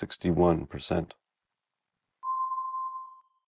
61%.